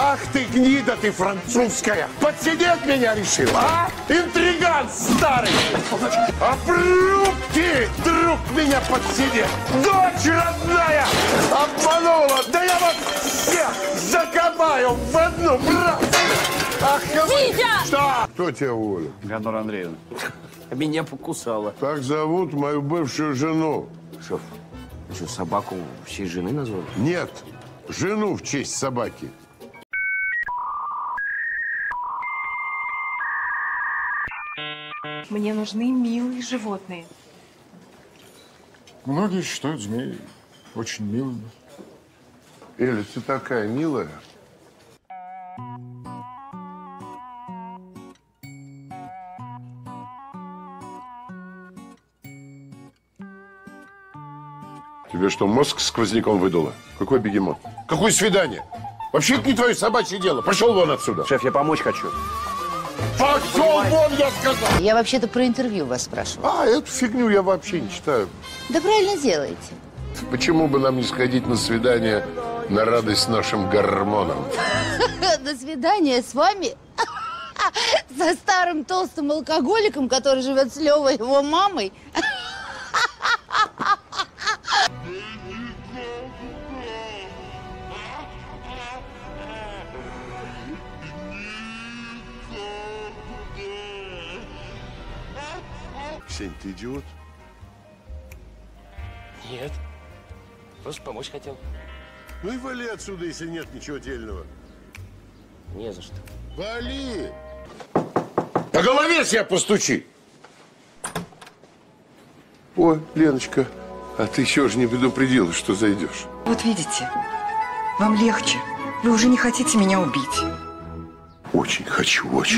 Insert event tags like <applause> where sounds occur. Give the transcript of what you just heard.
Ах ты, гнида ты французская! Подсидеть меня решил, а? Интриган старый! Обрубки, друг меня подсидеть! Дочь родная обманула! Да я вас всех закопаю в одну, брат! Ах, Витя! Что? Кто тебя уволил? Леонора Андреевна. Меня покусала. Так зовут мою бывшую жену. Шеф, что, собаку в честь жены назвали? Нет, жену в честь собаки. Мне нужны милые животные. Многие считают змей очень милыми. Эля, ты такая милая. Тебе что, мозг сквозняком выдуло? Какой бегемот? Какое свидание? Вообще это не твое собачье дело. Пошел вон отсюда. Шеф, я помочь хочу. Пошел вон, я сказал. Я вообще-то про интервью вас спрашиваю. А, эту фигню я вообще не читаю. Да правильно делаете. Почему бы нам не сходить на свидание на радость нашим гормонам? <laughs> До свидания с вами. <laughs> Со старым толстым алкоголиком, который живет с Левой его мамой. <laughs> Ксень, ты идиот? Нет. Просто помочь хотел. Ну и вали отсюда, если нет ничего дельного. Не за что. Вали! По голове себя постучи! Ой, Леночка, а ты еще же не предупредила, что зайдешь. Вот видите, вам легче. Вы уже не хотите меня убить. Очень хочу, очень.